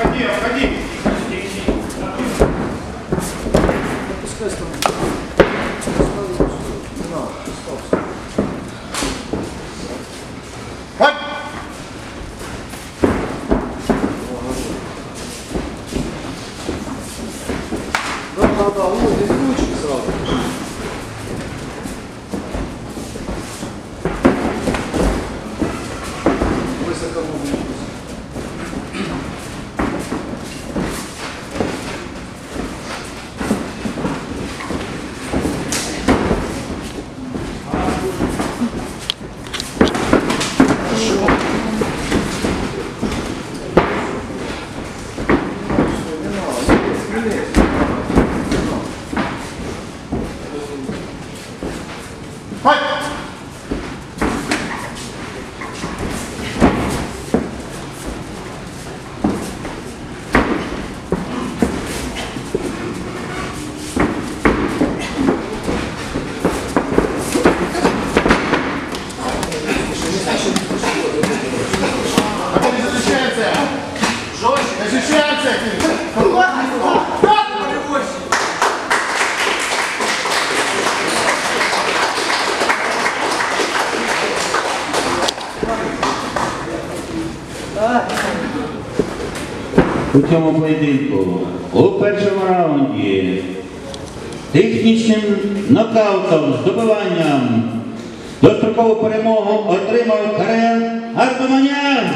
Обходи, обходи. Пускай. Да, да, да, вот здесь 快！У цьому поєдинку у першому раунді технічним нокаутом, здобуванням дострокову перемогу отримав Карел Артеманян.